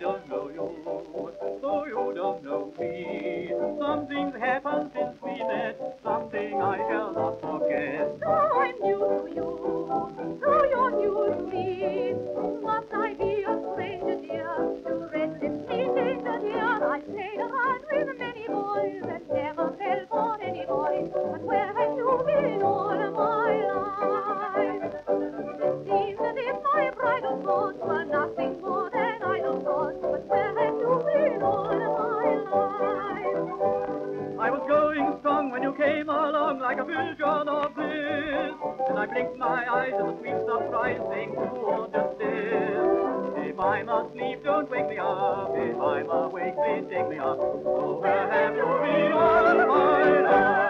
don't know you, so you don't know me. Something's happened since we met, something I shall not like a vision of bliss. And I blinked my eyes in the sweet surprise, saying, "Who or just this?" If I'm asleep, don't wake me up. If I'm awake, please take me up. Oh, where have you been all my life?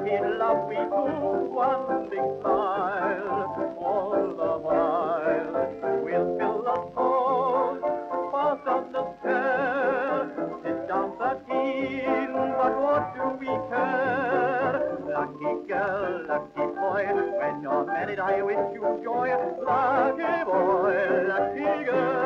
run and me. Two? One big smile all the while. We'll fill the halls, pass on the stair, sit down thirteen, but what do we care? Lucky girl, lucky boy, when you're married I wish you joy. Lucky boy, lucky girl.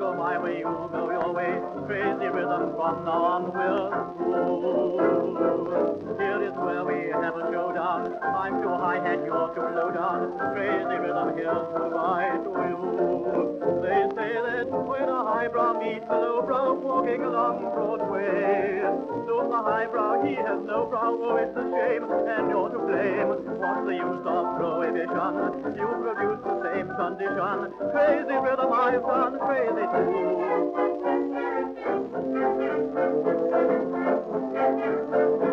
Go my way, you'll go your way. Crazy rhythm, from now on we'll move. Here is where we have a showdown. I'm too high hat, you're too low down. Crazy rhythm, here's goodbye to you. They highbrow meets the lowbrow walking along Broadway. Soon the highbrow, he has no brow, oh it's a shame, and you're to blame. What's the use of prohibition? You produce the same condition. Crazy rhythm I've done, crazy too.